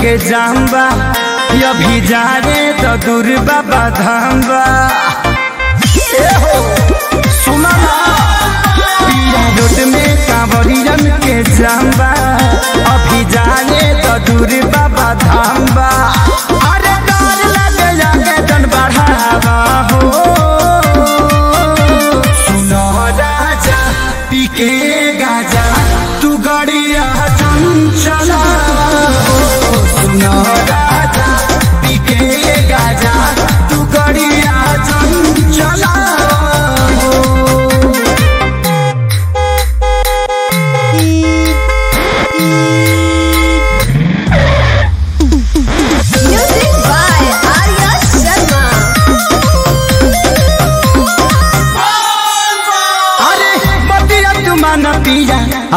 के जाम्बा। अभी जा रे तो दूर बाबा धाम्बा। सुना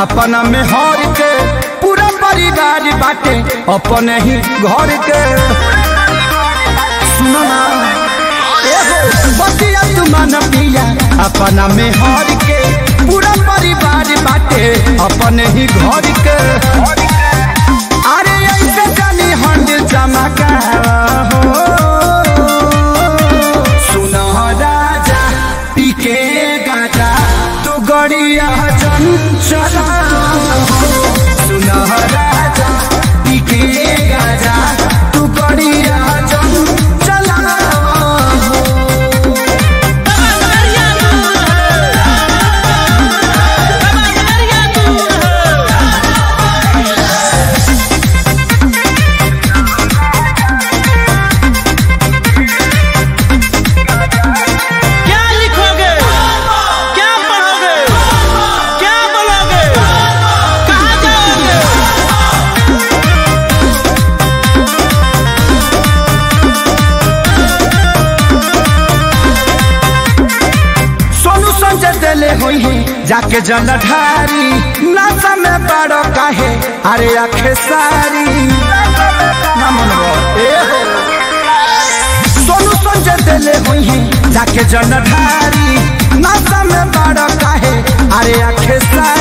अपना में हर के परिवार बाटे, अपने ही घर के बतिया पिया, अपना में हर के पूरा परिवार बाटे, अपने ही घर के जानी तू राजा, पीके गाजा हुई जाके जलधारी नाचा में बड़ो काहे, अरे आखे सारी। सोनू संजय दिले हुई जाके जलधारी नाचा में बड़ो काहे, अरे आखे सारी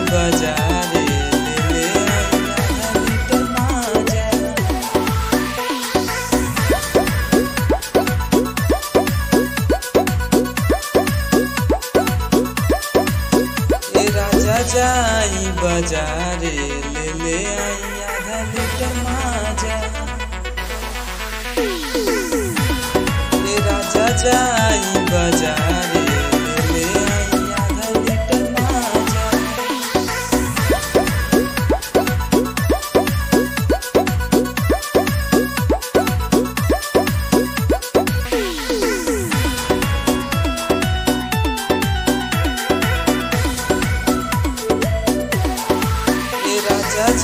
जाई बाजारे ले ले आई आधा लीटर माजा। राजा जाई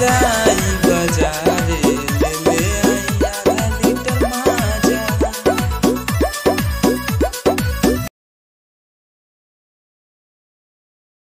ए राजा जाई बाज़ार